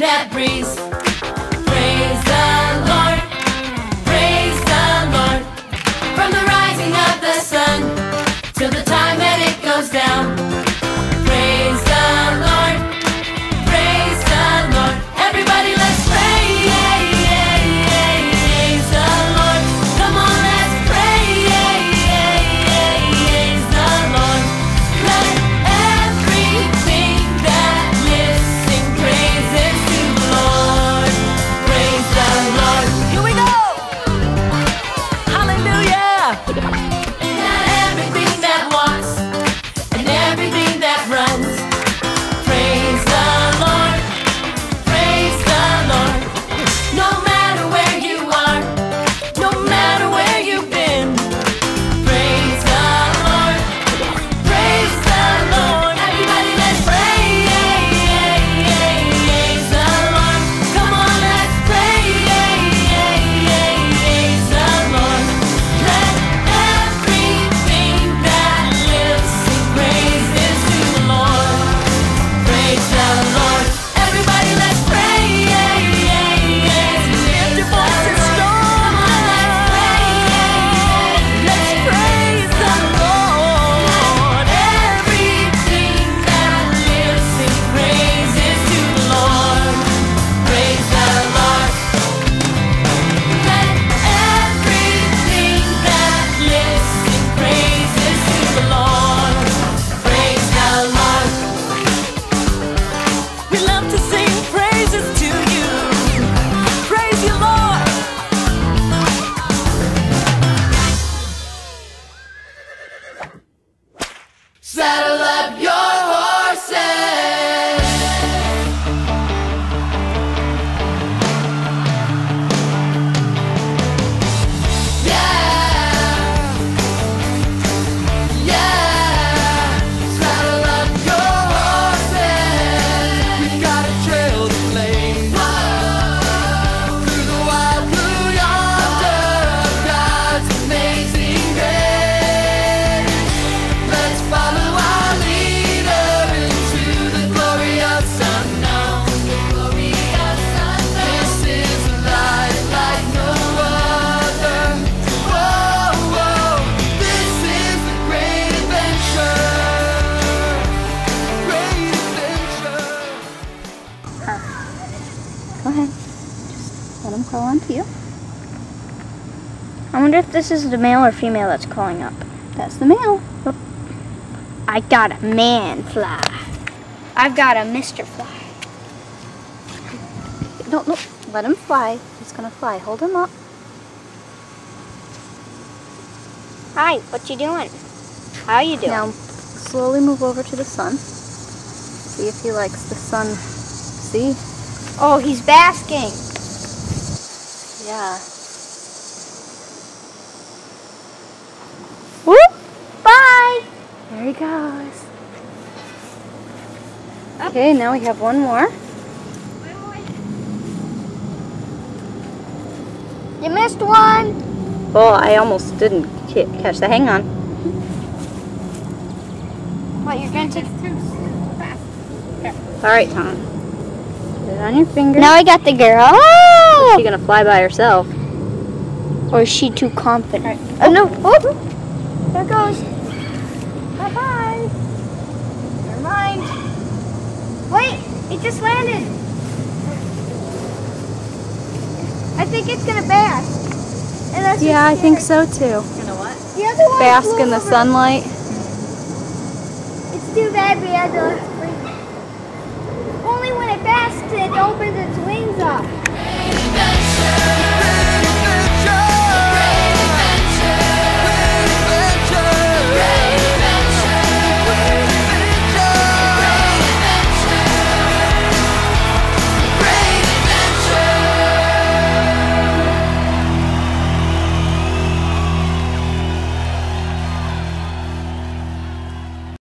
that breeze. Praise the Lord, praise the Lord, from the rising of the sun till the time. Wonder if this is the male or female that's calling up. That's the male. I got a man fly. I've got a Mr. Fly. No, no. Let him fly. He's gonna fly. Hold him up. Hi, what you doing? How you doing? Now, slowly move over to the sun. See if he likes the sun. See? Oh, he's basking. Yeah. Whoop! Bye! There he goes. Okay, now we have one more. You missed one. Oh, I almost didn't catch that. Hang on. What, you're gonna take All right, Tom. Put it on your finger. Now I got the girl. Is Oh! she gonna fly by herself? Or is she too confident? Oh, no. Oh! There it goes. Bye-bye. Never mind. Wait, it just landed. I think it's gonna bask. And that's Yeah, I think so too. The other one Bask in the over. sunlight. It's too bad we had to bring Only when it basks it opens its wings up.